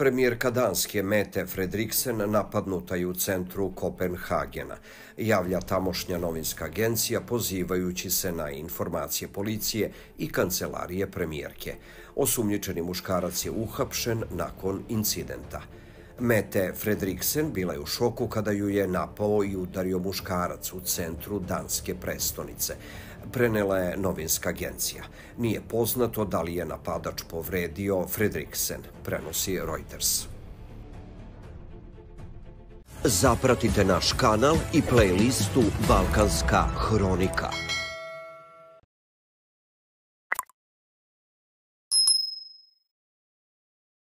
Premijerka Danske Mete Fredriksen napadnuta je u centru Kopenhagena. Javlja tamošnja novinska agencija pozivajući se na informacije policije i kancelarije premijerke. Osumnjičeni muškarac je uhapšen nakon incidenta. Mete Fredriksen bila je u šoku kada ju je napao i udario muškarac u centru danske prestonice. Prenela je novinska agencija. Nije poznato da li je napadač povredio Fredriksen, prenosi Reuters. Zapratite naš kanal i playlistu Balkanska hronika.